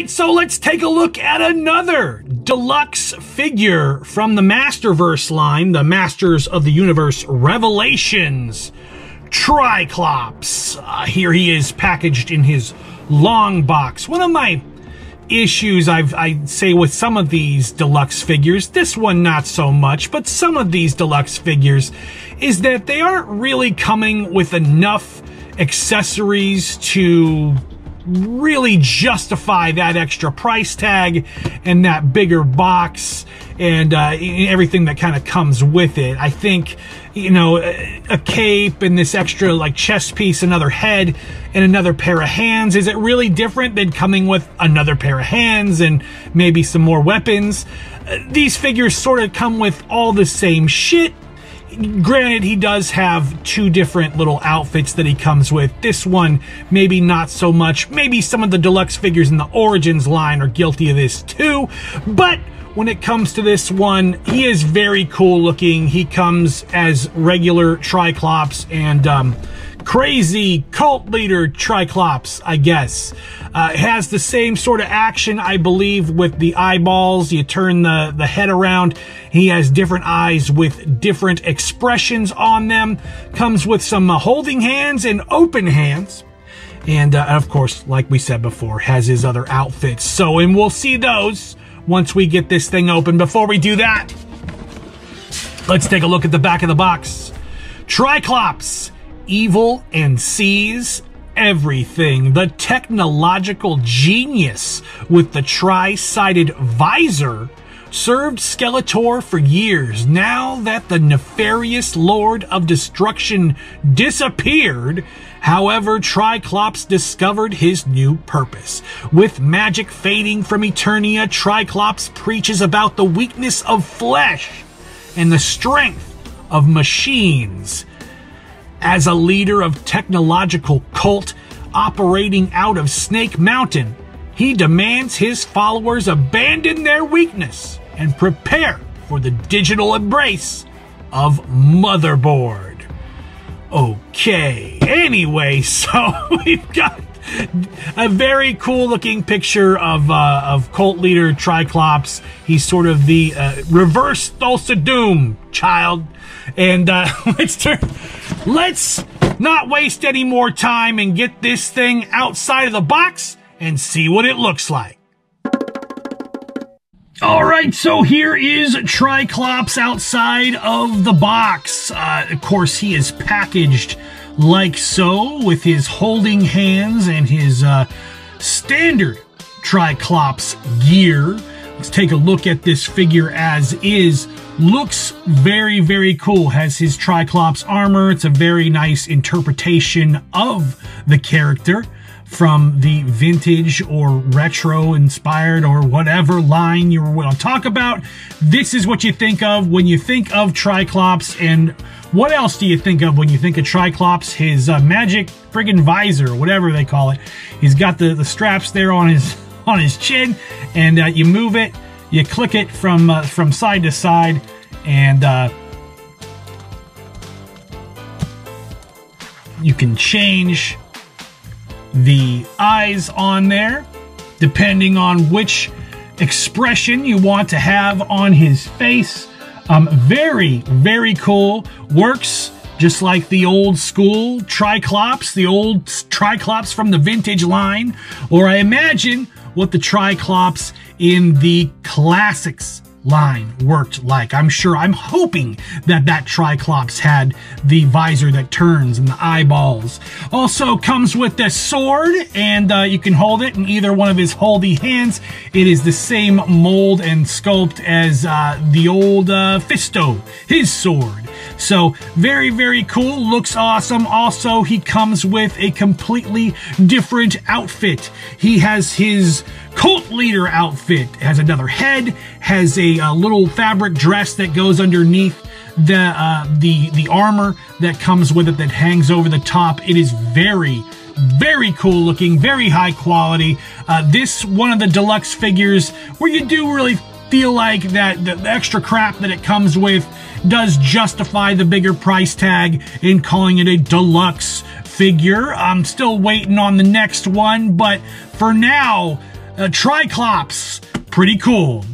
right, so let's take a look at another deluxe figure from the Masterverse line, the Masters of the Universe Revelations. Triclops. Uh, here he is packaged in his long box. One of my issues I've, I say with some of these deluxe figures, this one not so much, but some of these deluxe figures, is that they aren't really coming with enough accessories to really justify that extra price tag and that bigger box and uh, everything that kind of comes with it. I think, you know, a cape and this extra like chest piece, another head and another pair of hands. Is it really different than coming with another pair of hands and maybe some more weapons? Uh, these figures sort of come with all the same shit granted, he does have two different little outfits that he comes with. This one, maybe not so much. Maybe some of the deluxe figures in the Origins line are guilty of this too. But when it comes to this one, he is very cool looking. He comes as regular Triclops and um, crazy cult leader Triclops, I guess. Uh, has the same sort of action, I believe, with the eyeballs. You turn the, the head around. He has different eyes with different expressions on them. Comes with some uh, holding hands and open hands. And uh, of course, like we said before, has his other outfits. So, and we'll see those once we get this thing open. Before we do that, let's take a look at the back of the box. Triclops evil and sees everything. The technological genius with the tri-sided visor served Skeletor for years. Now that the nefarious Lord of Destruction disappeared, however, Triclops discovered his new purpose. With magic fading from Eternia, Triclops preaches about the weakness of flesh and the strength of machines as a leader of technological cult operating out of Snake Mountain, he demands his followers abandon their weakness and prepare for the digital embrace of Motherboard. Okay, anyway, so we've got a very cool looking picture of uh, of cult leader Triclops. He's sort of the uh, reverse Thulsa Doom child. And uh, let's turn, let's not waste any more time and get this thing outside of the box and see what it looks like. All right, so here is Triclops outside of the box. Uh, of course, he is packaged like so with his holding hands and his uh, standard Triclops gear. Let's take a look at this figure as is. Looks very, very cool. Has his Triclops armor. It's a very nice interpretation of the character from the vintage or retro inspired or whatever line you want to talk about. This is what you think of when you think of Triclops and what else do you think of when you think of Triclops? His uh, magic friggin' visor, whatever they call it. He's got the, the straps there on his on his chin, and uh, you move it, you click it from uh, from side to side, and uh, you can change the eyes on there depending on which expression you want to have on his face. Um, very, very cool. Works just like the old school Triclops, the old Triclops from the vintage line, or I imagine what the Triclops in the classics line worked like. I'm sure, I'm hoping that that Triclops had the visor that turns and the eyeballs. Also comes with the sword and uh, you can hold it in either one of his holdy hands. It is the same mold and sculpt as uh, the old uh, Fisto, his sword. So very, very cool. Looks awesome. Also, he comes with a completely different outfit. He has his cult leader outfit. has another head, has a, little fabric dress that goes underneath the uh, the the armor that comes with it that hangs over the top. It is very very cool looking, very high quality. Uh, this one of the deluxe figures where you do really feel like that the extra crap that it comes with does justify the bigger price tag in calling it a deluxe figure. I'm still waiting on the next one, but for now, Uh, Triclops, pretty cool.